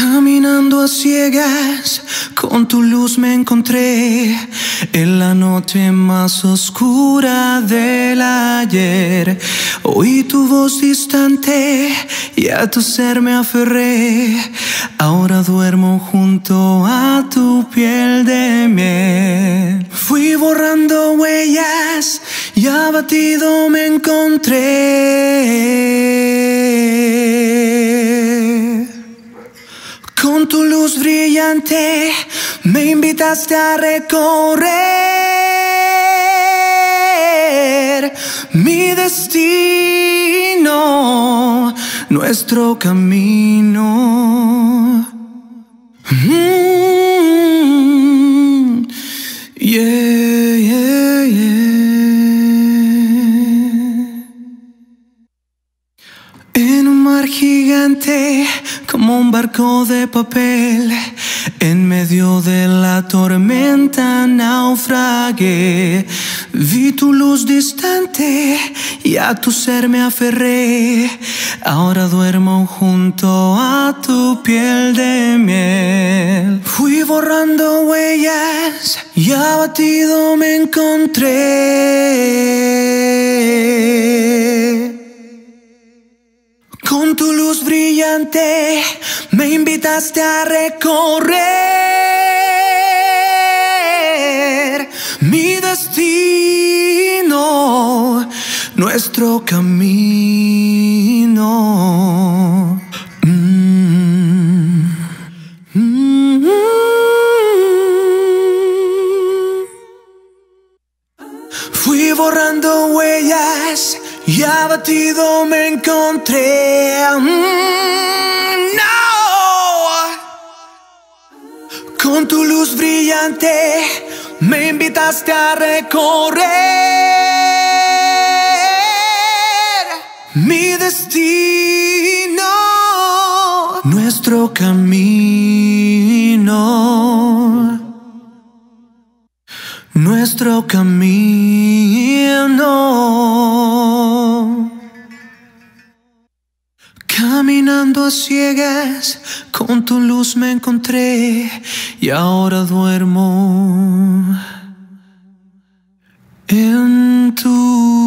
Caminando a ciegas, con tu luz me encontré en la noche más oscura del ayer. Oí tu voz distante y a tu ser me aferré. Ahora duermo junto a tu piel de miel. Fui borrando huellas y abatido me encontré. Tu luz brillante me invitaste a recorrer mi destino, nuestro camino. Mm, mar gigante, como un barco de papel, en medio de la tormenta naufragué. Vi tu luz distante y a tu ser me aferré. Ahora duermo junto a tu piel de miel. Fui borrando huellas y abatido me encontré. Me invitaste a recorrer mi destino, nuestro camino. Mm, mm, mm. Fui borrando huellas y abatido me encontré. Con tu luz brillante me invitaste a recorrer mi destino, nuestro camino nuestro camino. Caminando a ciegas, con tu luz me encontré y ahora duermo en tu